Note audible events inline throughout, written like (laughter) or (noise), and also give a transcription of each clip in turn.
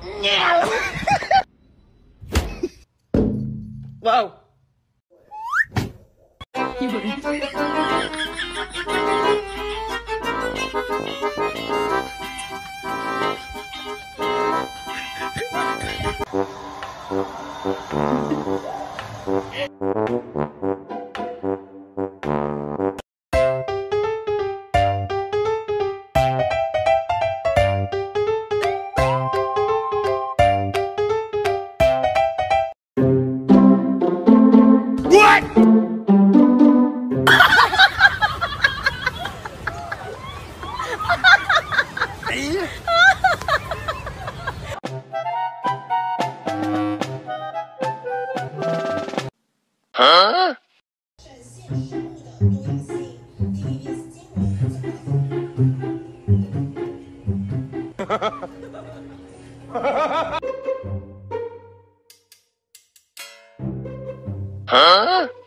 (laughs) Whoa. You. 的多 (laughs)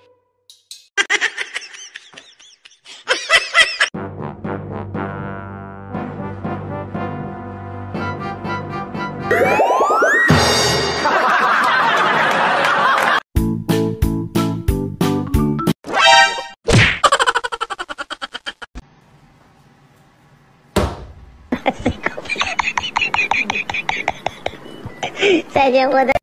再见，我的。